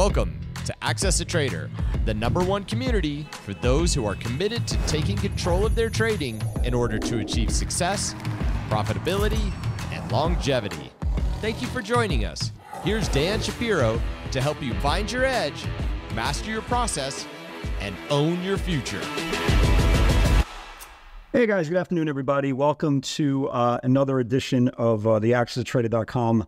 Welcome to Access a Trader, the number one community for those who are committed to taking control of their trading in order to achieve success, profitability, and longevity. Thank you for joining us. Here's Dan Shapiro to help you find your edge, master your process, and own your future. Hey guys, good afternoon, everybody. Welcome to uh, another edition of uh, the AccessTrader.com,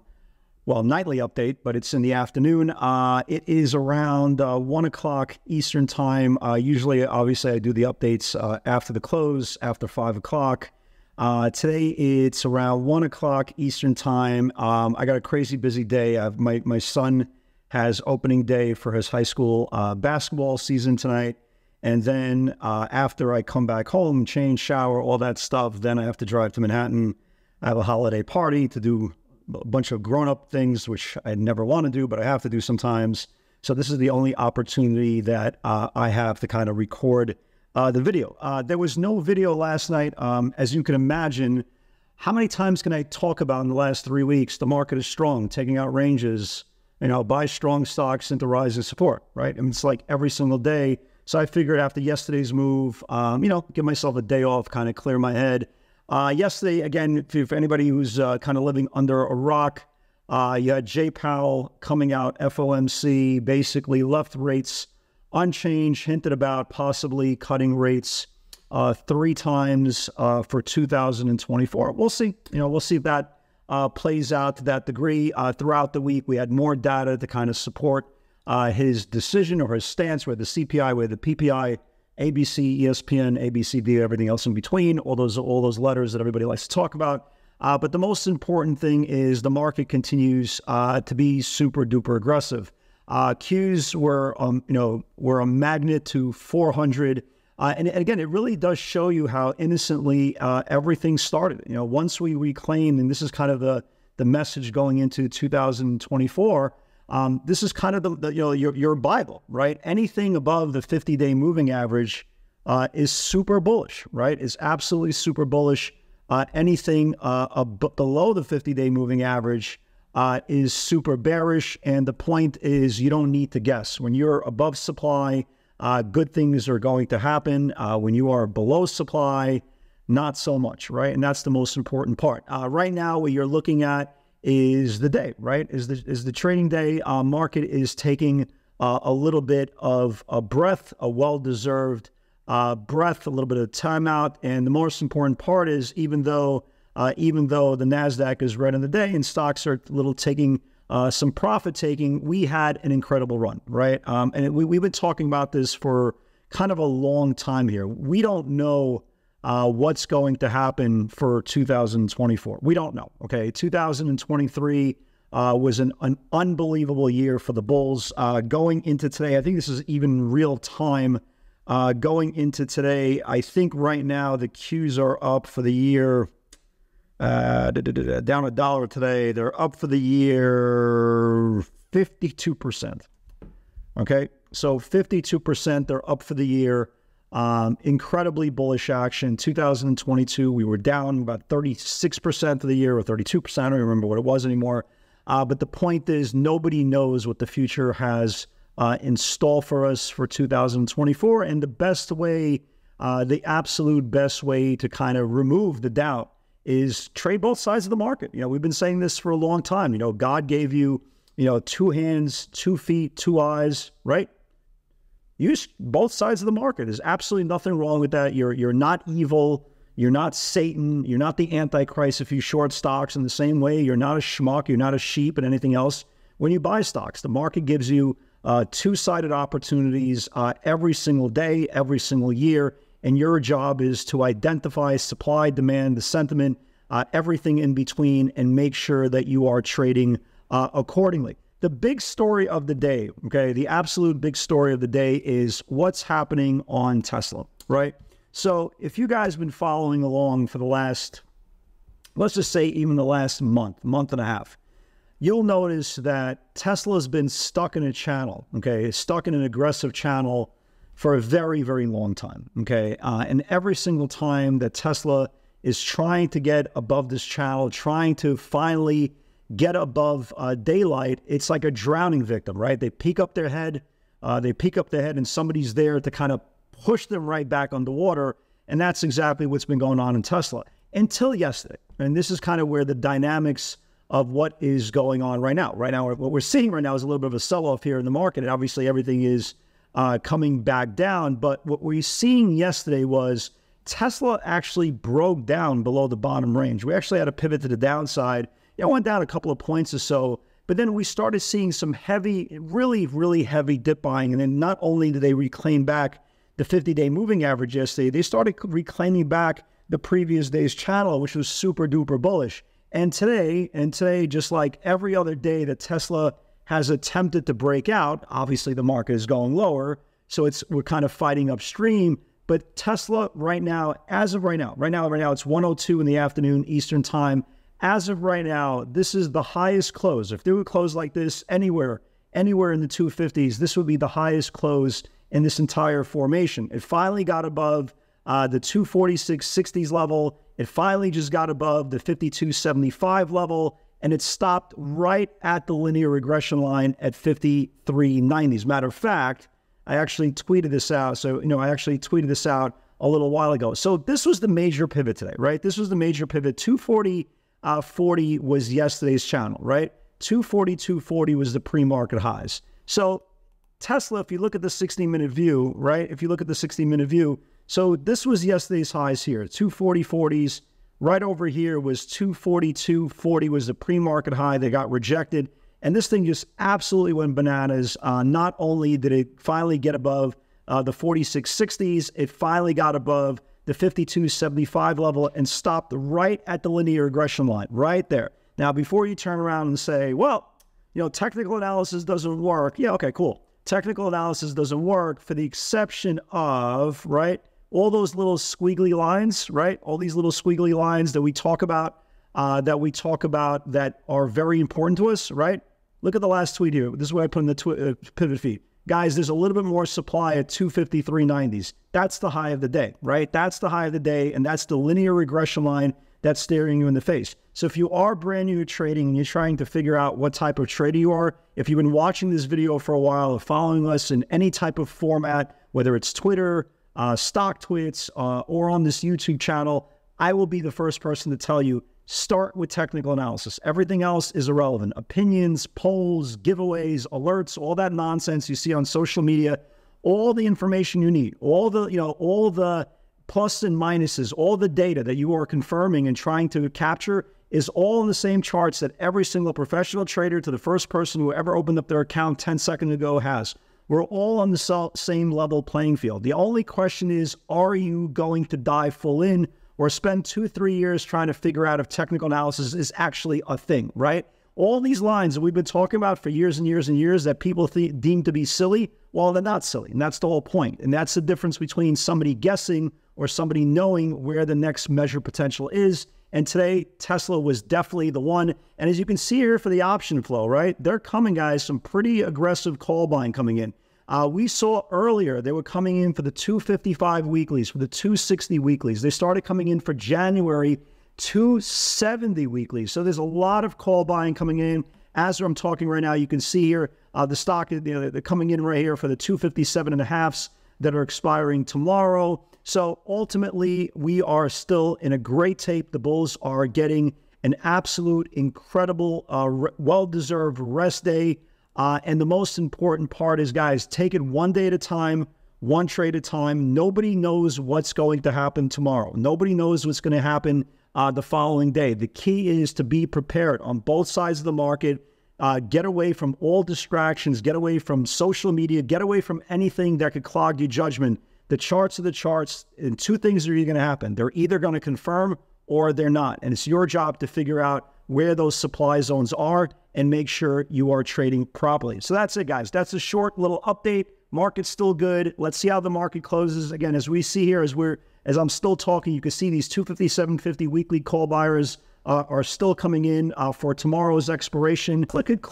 well, nightly update, but it's in the afternoon. Uh, it is around uh, one o'clock Eastern time. Uh, usually, obviously, I do the updates uh, after the close, after five o'clock. today, it's around one o'clock Eastern time. Um, I got a crazy busy day. I've, my my son has opening day for his high school basketball season tonight. And then uh, after I come back home, change, shower, all that stuff, then I have to drive to Manhattan. I have a holiday party to do a bunch of grown up things, which I never want to do, but I have to do sometimes. So this is the only opportunity that uh, I have to kind of record uh, the video. Uh, there was no video last night. Um, as you can imagine, how many times can I talk about in the last three weeks? The market is strong, taking out ranges, you know, buy strong stocks into rising support, right? I mean, it's like every single day so I figured after yesterday's move, um, you know, give myself a day off, kind of clear my head. Uh, yesterday, again, if anybody who's uh, kind of living under a rock, uh, you had Jay Powell coming out, FOMC, basically left rates unchanged, hinted about possibly cutting rates uh, three times uh, for 2024. We'll see. You know, we'll see if that uh, plays out to that degree. throughout the week, we had more data to kind of support his decision or his stance with the CPI, with the PPI, ABC, ESPN, ABCD, everything else in between, all those all those letters that everybody likes to talk about. Uh, but the most important thing is the market continues uh, to be super duper aggressive. Uh, Qs were, um, you know, were a magnet to 400. Uh, and, and, again, it really does show you how innocently uh, everything started. You know, once we reclaim, and this is kind of the the message going into 2024 um, this is kind of the, the, you know your your Bible, right? Anything above the 50 day moving average uh, is super bullish, right? Is absolutely super bullish. Uh, anything uh, below the 50 day moving average uh, is super bearish. And the point is, you don't need to guess. When you're above supply, uh, good things are going to happen. Uh, when you are below supply, not so much, right? And that's the most important part. right now, what you're looking at is the day, right? Is the is the trading day uh, market is taking uh, a little bit of a breath, a well deserved uh, breath, a little bit of timeout, and the most important part is even though uh, even though the Nasdaq is red in the day and stocks are a little taking uh, some profit taking, we had an incredible run, right? Um, and we, we've been talking about this for kind of a long time here. We don't know uh, what's going to happen for 2024. We don't know. Okay. 2023 uh, was an, an, unbelievable year for the Bulls. Uh, going into today, I think this is even real time. Uh, going into today, I think right now the Qs are up for the year. Uh, down a dollar today. They're up for the year 52%. Okay. So 52%, they're up for the year. Um, incredibly bullish action. 2022, we were down about 36% of the year or 32%. I don't remember what it was anymore. Uh, but the point is, nobody knows what the future has uh, in store for us for 2024. And the best way, uh, the absolute best way to kind of remove the doubt is trade both sides of the market. You know, we've been saying this for a long time. You know, God gave you, you know, two hands, two feet, two eyes, right? Use both sides of the market. There's absolutely nothing wrong with that. You're you're not evil. You're not Satan. You're not the Antichrist if you short stocks in the same way. You're not a schmuck. You're not a sheep and anything else when you buy stocks. The market gives you uh, two sided opportunities uh, every single day, every single year. And your job is to identify supply, demand, the sentiment, uh, everything in between, and make sure that you are trading uh, accordingly the big story of the day, okay, the absolute big story of the day is what's happening on Tesla, right? So if you guys have been following along for the last, let's just say even the last month, month and a half, you'll notice that Tesla's been stuck in a channel, okay, stuck in an aggressive channel for a very, very long time, okay? Uh, and every single time that Tesla is trying to get above this channel, trying to finally get above uh, daylight, it's like a drowning victim, right? They peek up their head, uh, they peek up their head, and somebody's there to kind of push them right back underwater. And that's exactly what's been going on in Tesla until yesterday. And this is kind of where the dynamics of what is going on right now. Right now, what we're seeing right now is a little bit of a sell off here in the market. And obviously, everything is uh, coming back down. But what we're seeing yesterday was Tesla actually broke down below the bottom range. We actually had a pivot to the downside. It went down a couple of points or so. But then we started seeing some heavy, really, really heavy dip buying. And then not only did they reclaim back the 50 day moving average yesterday, they started reclaiming back the previous day's channel, which was super duper bullish. And today, and today, just like every other day that Tesla has attempted to break out, obviously the market is going lower. So it's we're kind of fighting upstream. But Tesla right now, as of right now, right now, right now, it's 102 in the afternoon Eastern time. As of right now, this is the highest close. If they would close like this anywhere, anywhere in the 250s, this would be the highest close in this entire formation. It finally got above uh, the 246.60s level. It finally just got above the 52.75 level, and it stopped right at the linear regression line at 53.90s. Matter of fact, I actually tweeted this out. So, you know, I actually tweeted this out a little while ago. So this was the major pivot today, right? This was the major pivot. 240 uh, 40 was yesterday's channel, right? 240 240 was the pre-market highs. So Tesla, if you look at the 60 minute view, right? If you look at the 60 minute view, so this was yesterday's highs here, 240 40s. Right over here was 242 40 was the pre-market high. They got rejected. And this thing just absolutely went bananas. Uh, not only did it finally get above uh, the 4660s, it finally got above the 5275 level and stopped right at the linear regression line, right there. Now, before you turn around and say, well, you know, technical analysis doesn't work. Yeah, okay, cool. Technical analysis doesn't work for the exception of, right, all those little squiggly lines, right? All these little squiggly lines that we talk about, uh, that we talk about that are very important to us, right? Look at the last tweet here. This is what I put in the uh, pivot feed. Guys, there's a little bit more supply at 253.90s. That's the high of the day, right? That's the high of the day, and that's the linear regression line that's staring you in the face. So if you are brand new to trading and you're trying to figure out what type of trader you are, if you've been watching this video for a while or following us in any type of format, whether it's Twitter, uh, StockTwits, uh, or on this YouTube channel, I will be the first person to tell you start with technical analysis. Everything else is irrelevant. Opinions, polls, giveaways, alerts, all that nonsense you see on social media, all the information you need, all the, you know, all the plus and minuses, all the data that you are confirming and trying to capture is all in the same charts that every single professional trader to the first person who ever opened up their account 10 seconds ago has. We're all on the same level playing field. The only question is are you going to dive full in or spend two, three years trying to figure out if technical analysis is actually a thing, right? All these lines that we've been talking about for years and years and years that people th- deem to be silly, well, they're not silly. And that's the whole point. And that's the difference between somebody guessing or somebody knowing where the next measure potential is. And today, Tesla was definitely the one. And as you can see here for the option flow, right? They're coming, guys, some pretty aggressive call buying coming in. Uh, we saw earlier they were coming in for the 255 weeklies, for the 260 weeklies. They started coming in for January 270 weeklies. So there's a lot of call buying coming in. As I'm talking right now, you can see here uh, the stock, you know, they're coming in right here for the 257 and a halfs that are expiring tomorrow. So ultimately, we are still in a great tape. The Bulls are getting an absolute incredible, uh, well deserved rest day. Uh, and the most important part is, guys, take it one day at a time, one trade at a time. Nobody knows what's going to happen tomorrow. Nobody knows what's going to happen uh, the following day. The key is to be prepared on both sides of the market. Uh, get away from all distractions, get away from social media, get away from anything that could clog your judgment. The charts are the charts, and two things are going to happen. They're either going to confirm or they're not. And it's your job to figure out where those supply zones are and make sure you are trading properly. So that's it, guys. That's a short little update. Market's still good. Let's see how the market closes. Again, as we see here, as we're as I'm still talking, you can see these 257.50 weekly call buyers uh, are still coming in uh, for tomorrow's expiration. Click it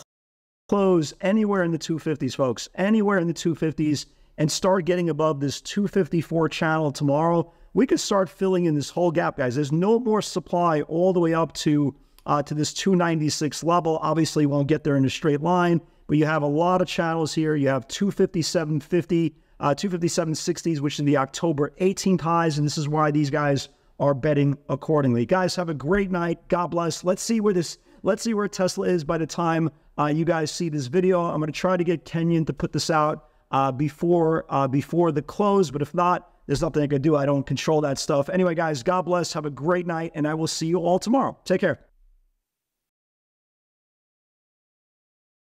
close anywhere in the 250s, folks. Anywhere in the 250s, and start getting above this 254 channel tomorrow. We could start filling in this whole gap, guys. There's no more supply all the way up to uh, to this 296 level. Obviously, won't get there in a straight line, but you have a lot of channels here. You have 257.50, uh, 257.60s, which is the October 18th highs, and this is why these guys are betting accordingly. Guys, have a great night. God bless. Let's see where this. Let's see where Tesla is by the time uh, you guys see this video. I'm going to try to get Kenyon to put this out uh, before uh, before the close, but if not, there's nothing I can do. I don't control that stuff. Anyway, guys, God bless. Have a great night, and I will see you all tomorrow. Take care.